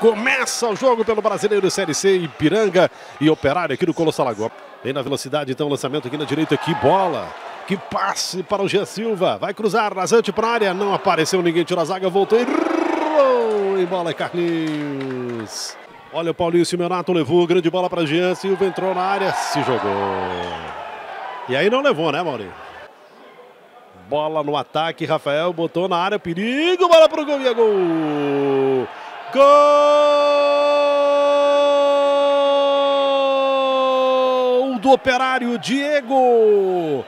Começa o jogo pelo Brasileiro Série C, Ipiranga e Operário aqui no Colosso Alagoas. Vem na velocidade, então, lançamento aqui na direita, que bola! Que passe para o Jean Silva, vai cruzar, rasante para a área, não apareceu ninguém, tirou a zaga, voltou e em bola, Carlinhos. Olha o Paulinho Simeonato, levou, grande bola para Jean Silva, entrou na área, se jogou. E aí não levou, né, Maurinho? Bola no ataque, Rafael botou na área, perigo, bola para o gol e é gol! Gol do Operário Diego.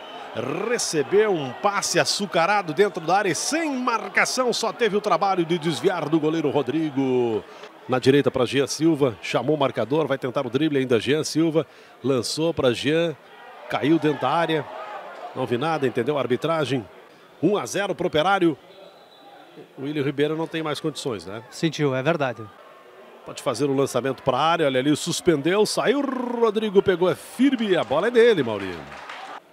Recebeu um passe açucarado dentro da área e sem marcação, só teve o trabalho de desviar do goleiro Rodrigo. Na direita para Jean Silva, chamou o marcador, vai tentar o drible ainda Jean Silva, lançou para Jean, caiu dentro da área. Não vi nada, entendeu a arbitragem? 1 a 0 para o Operário. O William Ribeiro não tem mais condições, né? Sentiu, é verdade. Pode fazer o lançamento para a área, olha ali, suspendeu, saiu, Rodrigo pegou, é firme, a bola é dele, Maurinho.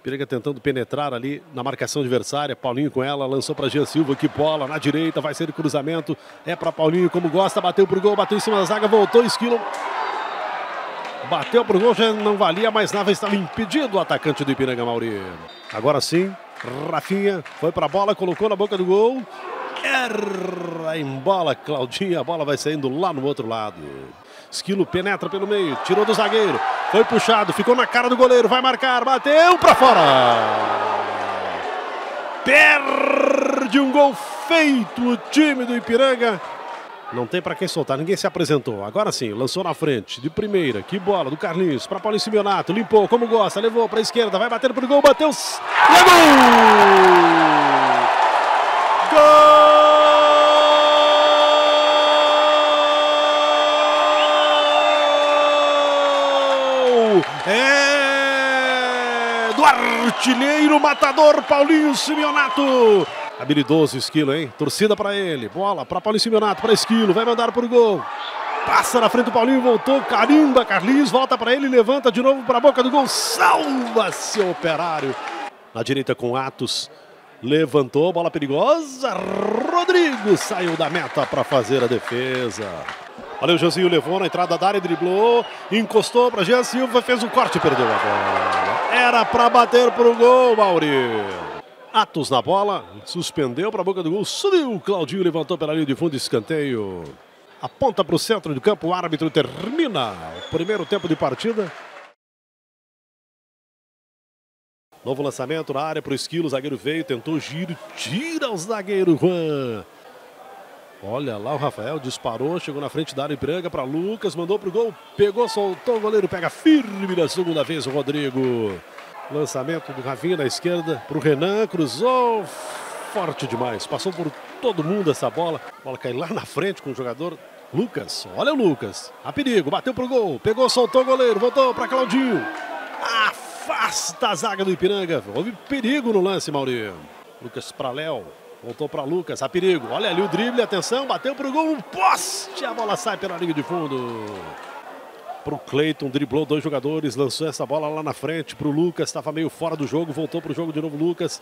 Piranga tentando penetrar ali na marcação adversária, Paulinho com ela, lançou para Jean Silva, que bola na direita, vai ser cruzamento, é para Paulinho como gosta, bateu pro gol, bateu em cima da zaga, voltou, esquilo. Bateu pro gol, já não valia mais nada, estava impedido o atacante do Ipiranga, Maurinho. Agora sim, Rafinha foi para a bola, colocou na boca do gol, erra em bola, Claudinha, a bola vai saindo lá no outro lado. Esquilo penetra pelo meio, tirou do zagueiro, foi puxado, ficou na cara do goleiro, vai marcar, bateu para fora. Perde um gol feito o time do Ipiranga. Não tem para quem soltar, ninguém se apresentou. Agora sim, lançou na frente, de primeira, que bola do Carlinhos para Paulinho Simeonato, limpou como gosta, levou para a esquerda, vai bater pro gol, bateu, é gol! É do artilheiro matador Paulinho Simeonato. Habilidoso Esquilo, hein? Torcida para ele. Bola para Paulinho Simeonato, para Esquilo. Vai mandar pro gol. Passa na frente do Paulinho, voltou. Carimba, Carlinhos. Volta para ele, levanta de novo para a boca do gol. Salva-se o operário. Na direita com Atos. Levantou, bola perigosa. Rodrigo saiu da meta para fazer a defesa. Olha o Joãozinho levou na entrada da área, driblou, encostou para Jean Silva, fez um corte, perdeu a bola. Era para bater pro gol, Mauri. Atos na bola, suspendeu para a boca do gol, subiu, Claudinho levantou pela linha de fundo, escanteio. Aponta para o centro do campo, o árbitro termina o primeiro tempo de partida. Novo lançamento na área para o Esquilo, o zagueiro veio, tentou giro, tira o zagueiro Juan. Olha lá o Rafael, disparou, chegou na frente da área Ipiranga para Lucas, mandou para o gol, pegou, soltou o goleiro, pega firme da segunda vez o Rodrigo. Lançamento do Ravinha na esquerda para o Renan, cruzou, forte demais, passou por todo mundo essa bola. A bola cai lá na frente com o jogador Lucas, olha o Lucas, a perigo, bateu para o gol, pegou, soltou o goleiro, voltou para Claudinho. Afasta a zaga do Ipiranga, houve perigo no lance, Maurinho. Lucas para Léo, Voltou para Lucas, a perigo. Olha ali o drible, atenção, bateu para o gol, um poste, a bola sai pela linha de fundo. Para o Cleiton, driblou dois jogadores, lançou essa bola lá na frente para o Lucas, estava meio fora do jogo, voltou para o jogo de novo Lucas.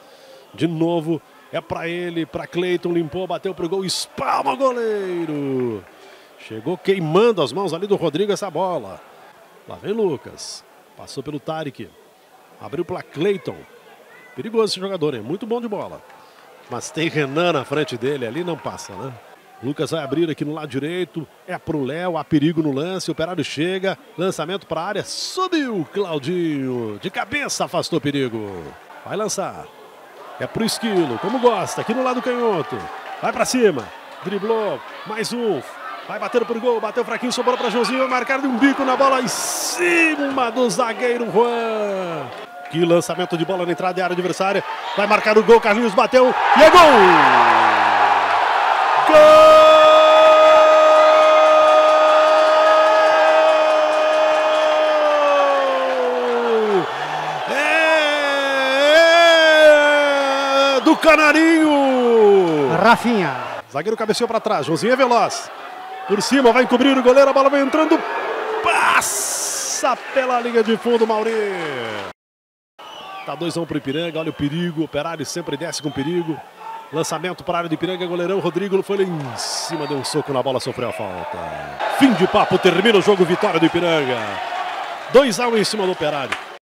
De novo, é para ele, para Cleiton, limpou, bateu para o gol, espalma o goleiro. Chegou queimando as mãos ali do Rodrigo essa bola. Lá vem Lucas, passou pelo Tarek, abriu para Cleiton. Perigoso esse jogador, hein? Muito bom de bola. Mas tem Renan na frente dele, ali não passa, né? Lucas vai abrir aqui no lado direito, é pro Léo, há perigo no lance, o operário chega, lançamento para a área, subiu Claudinho, de cabeça afastou o perigo. Vai lançar, é pro Esquilo, como gosta, aqui no lado canhoto, vai para cima, driblou, mais um, vai bater pro gol, bateu fraquinho, sobrou para Joãozinho, vai marcar de um bico na bola em cima do zagueiro Juan. Que lançamento de bola na entrada da área adversária. Vai marcar o gol, Carlinhos bateu e é gol! Gol! É do Canarinho! Rafinha. Zagueiro cabeceou para trás, Joãozinho é veloz. Por cima, vai encobrir o goleiro, a bola vai entrando. Passa pela linha de fundo, Maurício. Tá 2x1 um pro Ipiranga, olha o perigo, o Operário sempre desce com perigo. Lançamento para a área do Ipiranga, goleirão Rodrigo foi lá em cima, deu um soco na bola, sofreu a falta. Fim de papo, termina o jogo, vitória do Ipiranga. 2 a 1 um em cima do Operário.